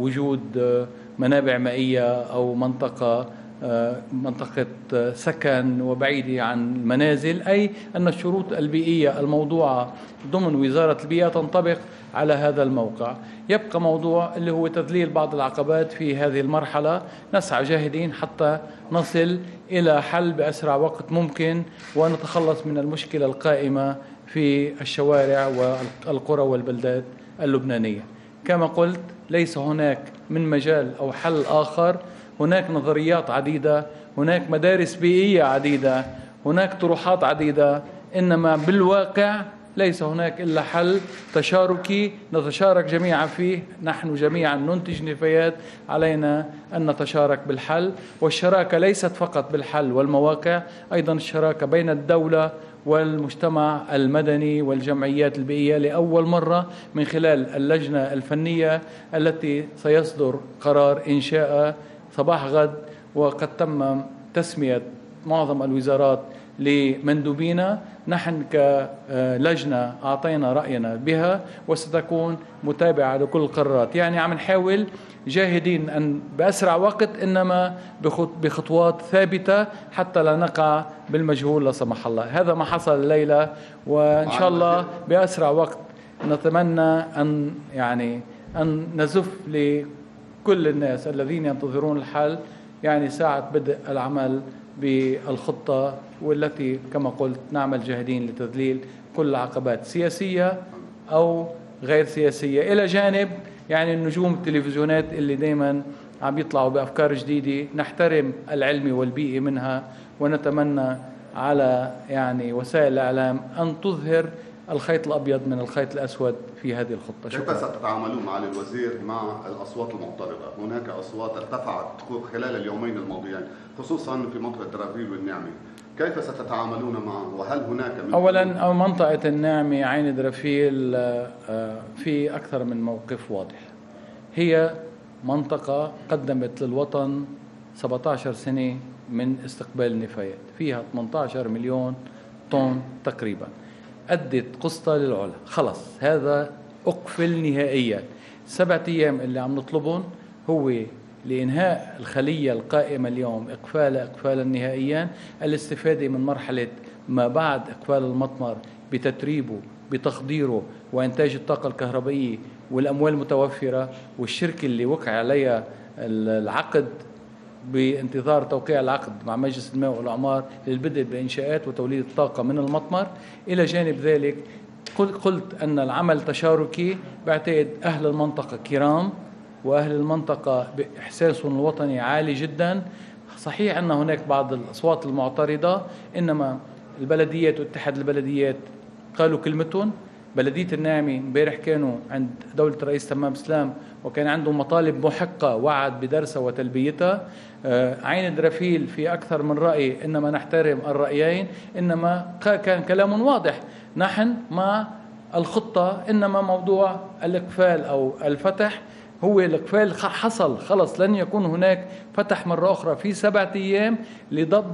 وجود منابع مائية أو منطقة منطقة سكن وبعيدة عن المنازل أي أن الشروط البيئية الموضوعة ضمن وزارة البيئة تنطبق على هذا الموقع. يبقى موضوع اللي هو تذليل بعض العقبات في هذه المرحلة. نسعى جاهدين حتى نصل إلى حل بأسرع وقت ممكن ونتخلص من المشكلة القائمة في الشوارع والقرى والبلدات اللبنانية. كما قلت ليس هناك من مجال أو حل آخر. هناك نظريات عديدة هناك مدارس بيئية عديدة هناك طروحات عديدة. إنما بالواقع ليس هناك إلا حل تشاركي نتشارك جميعا فيه. نحن جميعا ننتج نفايات. علينا أن نتشارك بالحل. والشراكة ليست فقط بالحل والمواقع أيضا الشراكة بين الدولة والمجتمع المدني والجمعيات البيئية لأول مرة من خلال اللجنة الفنية التي سيصدر قرار إنشاء صباح غد. وقد تم تسمية معظم الوزارات لمندوبينا. نحن كلجنة أعطينا رأينا بها وستكون متابعة لكل القرارات. يعني عم نحاول جاهدين أن بأسرع وقت إنما بخطوات ثابتة حتى لا نقع بالمجهول لا سمح الله. هذا ما حصل الليلة وإن شاء الله بأسرع وقت نتمنى أن يعني أن نزف لكل الناس الذين ينتظرون الحل يعني ساعة بدء العمل بالخطة والتي كما قلت نعمل جاهدين لتذليل كل العقبات سياسية أو غير سياسية. إلى جانب يعني النجوم التلفزيونات اللي دائما عم يطلعوا بأفكار جديدة نحترم العلمي والبيئي منها ونتمنى على يعني وسائل الإعلام أن تظهر الخيط الأبيض من الخيط الأسود في هذه الخطة. شكرا. كيف ستتعاملون معالي الوزير مع الأصوات المعترضه؟ هناك أصوات ارتفعت خلال اليومين الماضيين خصوصا في منطقة درابيل والنعمه كيف ستتعاملون معه؟ وهل هناك من اولا أو منطقة النعمه عين درفيل آه، في أكثر من موقف واضح. هي منطقة قدمت للوطن 17 سنة من استقبال النفايات فيها 18 مليون طن تقريبا. أدت قسطة للعلا. خلص هذا أقفل نهائيا. سبعة أيام اللي عم نطلبهم هو لإنهاء الخلية القائمة اليوم إقفال إقفالا نهائيا. الاستفادة من مرحلة ما بعد إقفال المطمر بتتريبه بتخديره وإنتاج الطاقة الكهربائية والأموال المتوفرة والشركة اللي وقع عليها العقد بانتظار توقيع العقد مع مجلس الماء والأعمار للبدء بإنشاءات وتوليد الطاقة من المطمر. إلى جانب ذلك قلت أن العمل تشاركي بعتقد أهل المنطقة كرام وأهل المنطقة بإحساسهم الوطني عالي جدا. صحيح أن هناك بعض الأصوات المعترضة إنما البلديات واتحاد البلديات قالوا كلمتهم. بلدية الناعمة امبارح كانوا عند دولة الرئيس تمام سلام وكان عندهم مطالب محقة وعد بدرسها وتلبيتها. آه، عين درافيل في أكثر من رأي إنما نحترم الرأيين إنما كان كلام واضح. نحن مع الخطة إنما موضوع الإقفال أو الفتح هو الإقفال حصل خلص لن يكون هناك فتح مرة أخرى. في سبعة أيام لضب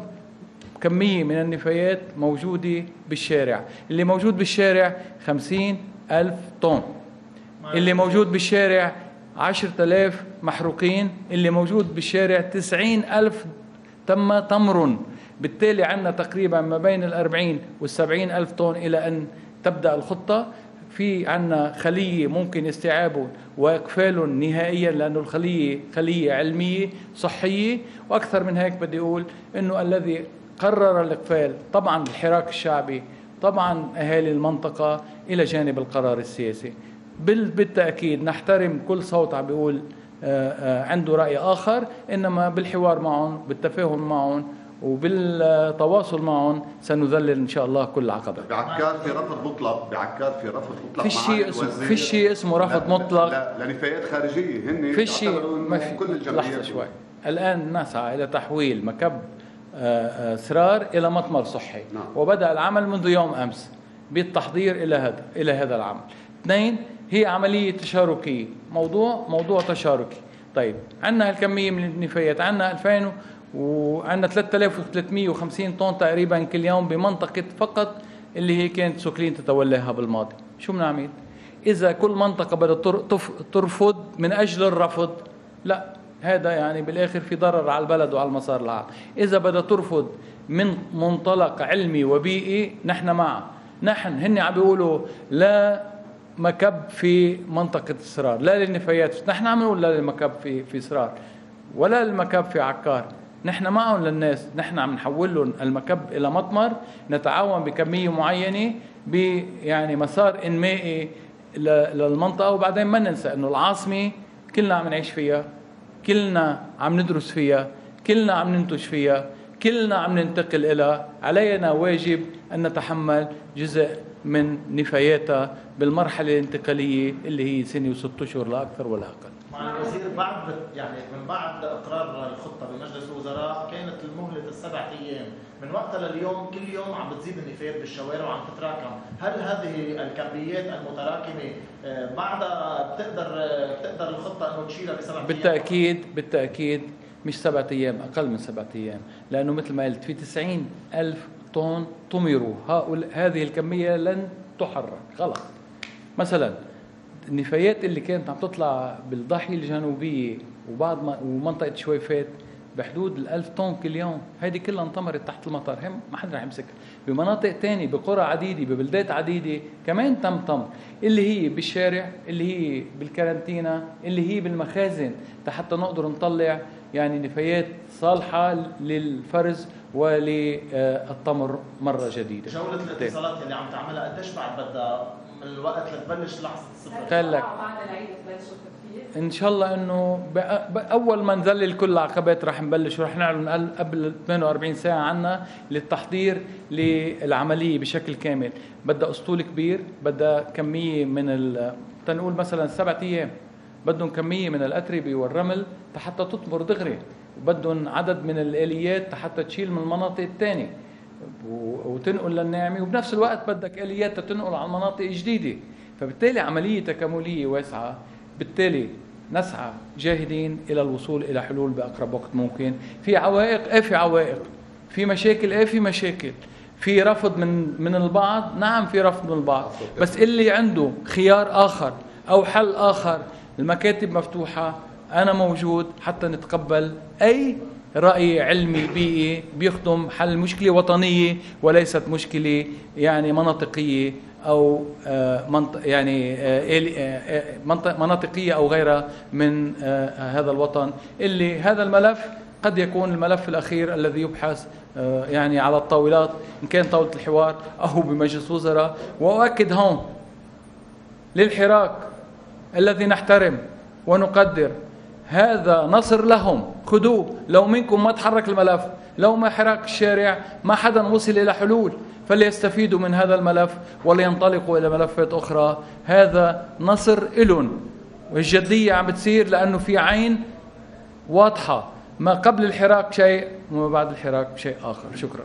كمية من النفايات موجودة بالشارع. اللي موجود بالشارع خمسين ألف طن. اللي موجود بالشارع عشرة آلاف محروقين. اللي موجود بالشارع تسعين ألف تم تمر بالتالي عندنا تقريبا ما بين الأربعين والسبعين ألف طن إلى أن تبدأ الخطة. في عندنا خلية ممكن استيعابه وإقفاله نهائيا لأنه الخلية خلية علمية صحية. وأكثر من هيك بدي أقول أنه الذي قرر الإقفال طبعا الحراك الشعبي طبعا أهالي المنطقة إلى جانب القرار السياسي. بالتأكيد نحترم كل صوت عم بيقول آه، آه، عنده رأي آخر إنما بالحوار معهم بالتفاهم معهم وبالتواصل معهم سنذلل إن شاء الله كل العقبات بعكار في رفض مطلق بعكار في رفض مطلق في شيء اسمه في شيء اسمه رفض مطلق. لنفايات خارجية هن في شيء. ما في. كل الجمعيات. لحظة شوي. الآن نسعى إلى تحويل مكب سرار إلى مطمر صحي. نعم. وبدأ العمل منذ يوم أمس بالتحضير إلى هذا إلى هذا العمل. اثنين هي عملية تشاركية. موضوع موضوع تشاركي. طيب عندنا هالكمية من النفايات. عندنا 2000 وعندنا 3350 طن تقريبا كل يوم بمنطقة فقط اللي هي كانت سوكلين تتولاها بالماضي. شو بنعمل؟ إذا كل منطقة بدها ترفض من أجل الرفض لا. هذا يعني بالآخر في ضرر على البلد وعلى المسار العام. إذا بدها ترفض من منطلق علمي وبيئي نحن معه نحن هن عم بيقولوا لا مكب في منطقة إصرار لا للنفايات. نحن عم نقول لا للمكب في في إصرار ولا للمكب في عكار. نحن معهم للناس. نحن عم نحول لهم المكب إلى مطمر نتعاون بكمية معينة ب يعني مسار إنمائي للمنطقة وبعدين ما ننسى إنه العاصمة كلنا عم نعيش فيها. كلنا عم ندرس فيها كلنا عم ننتج فيها كلنا عم ننتقل إلى علينا واجب أن نتحمل جزء من نفاياتها بالمرحلة الانتقالية اللي هي سنة وست أشهر لا أكثر ولا أقل. مع الوزير بعد يعني من بعد إقرار الخطة بمجلس الوزراء كانت المهلة السبع أيام. من وقتها لليوم كل يوم عم بتزيد النفايات بالشوارع وعم تتراكم. هل هذه الكميات المتراكمة آه، بعدها بتقدر بتقدر الخطة إنه تشيلها بسبع أيام؟ بالتأكيد بالتأكيد مش سبعة أيام أقل من سبعة أيام. لأنه مثل ما قلت في 90 ألف طن طمروا. هؤلاء هذه الكمية لن تحرك. خلص مثلا النفايات اللي كانت عم تطلع بالضاحية الجنوبية وبعد ما ومنطقة شويفات بحدود الألف طن كل يوم هيدي كلها انطمرت تحت المطر. هم ما حدا رح يمسكها. بمناطق تانية بقرى عديدة ببلدات عديدة كمان تم طمر. اللي هي بالشارع اللي هي بالكارنتينا اللي هي بالمخازن حتى نقدر نطلع يعني نفايات صالحة للفرز وللطمر مرة جديدة. جولة الاتصالات اللي عم تعملها قديش بعد بدها الوقت لتبلش لحظة الصفر؟ قال لك. إن شاء الله إنه اول ما نذلل كل العقبات رح نبلش ورح نعلن قبل 48 ساعة عنا للتحضير للعملية بشكل كامل. بدها أسطول كبير بدها كمية من ال... تنقول مثلا سبعة أيام. بدهم كمية من الأتربة والرمل حتى تطمر دغري. وبدهم عدد من الآليات حتى تشيل من المناطق الثانية. وتنقل للناعمة وبنفس الوقت بدك آليات تنقل على المناطق الجديده فبالتالي عملية تكاملية واسعة بالتالي نسعى جاهدين إلى الوصول إلى حلول بأقرب وقت ممكن. في عوائق إيه في عوائق؟ في مشاكل إيه في مشاكل؟ في رفض من من البعض؟ نعم في رفض من البعض. بس اللي عنده خيار آخر أو حل آخر المكاتب مفتوحة أنا موجود حتى نتقبل أي رأي علمي بيئي بيخدم حل مشكلة وطنية وليست مشكلة يعني مناطقية أو آه، يعني آه، آه، مناطقية أو غيرها من هذا الوطن. اللي هذا الملف قد يكون الملف الأخير الذي يبحث يعني على الطاولات إن كان طاولة الحوار أو بمجلس وزراء. وأؤكد هون للحراك الذي نحترم ونقدر هذا نصر لهم. خذوه. لو منكم ما تحرك الملف لو ما حرك الشارع ما حدا وصل إلى حلول فليستفيدوا من هذا الملف ولينطلقوا إلى ملفات أخرى. هذا نصر إلن والجدية عم بتصير لأنه في عين واضحة. ما قبل الحراك شيء وما بعد الحراك شيء آخر. شكرا.